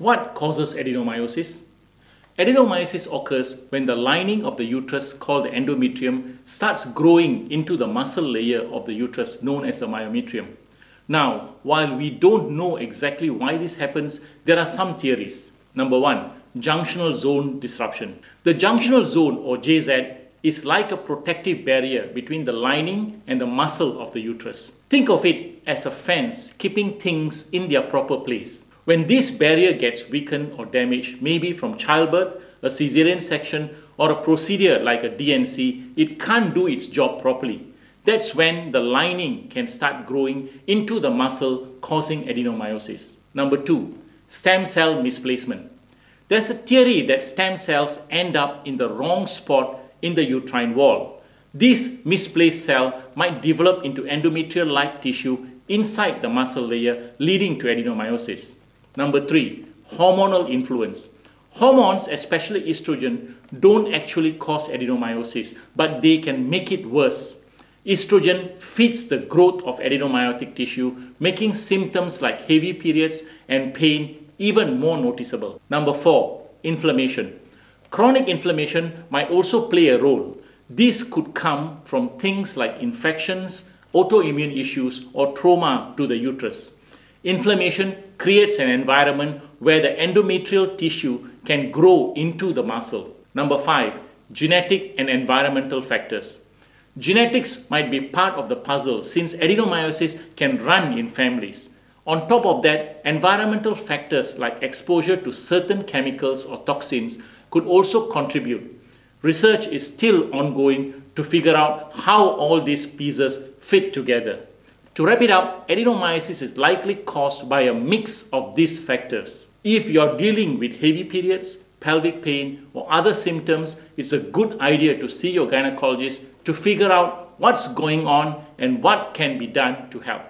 What causes adenomyosis? Adenomyosis occurs when the lining of the uterus, called the endometrium, starts growing into the muscle layer of the uterus known as the myometrium. Now, while we don't know exactly why this happens, there are some theories. Number one, junctional zone disruption. The junctional zone or JZ is like a protective barrier between the lining and the muscle of the uterus. Think of it as a fence keeping things in their proper place. When this barrier gets weakened or damaged, maybe from childbirth, a caesarean section, or a procedure like a D&C, it can't do its job properly. That's when the lining can start growing into the muscle, causing adenomyosis. Number two, stem cell misplacement. There's a theory that stem cells end up in the wrong spot in the uterine wall. This misplaced cell might develop into endometrial-like tissue inside the muscle layer, leading to adenomyosis. Number three, hormonal influence. Hormones, especially estrogen, don't actually cause adenomyosis, but they can make it worse. Estrogen feeds the growth of adenomyotic tissue, making symptoms like heavy periods and pain even more noticeable. Number four, inflammation. Chronic inflammation might also play a role. This could come from things like infections, autoimmune issues, or trauma to the uterus. Inflammation creates an environment where the endometrial tissue can grow into the muscle. Number five, genetic and environmental factors. Genetics might be part of the puzzle since adenomyosis can run in families. On top of that, environmental factors like exposure to certain chemicals or toxins could also contribute. Research is still ongoing to figure out how all these pieces fit together. To wrap it up, adenomyosis is likely caused by a mix of these factors. If you're dealing with heavy periods, pelvic pain, or other symptoms, it's a good idea to see your gynecologist to figure out what's going on and what can be done to help.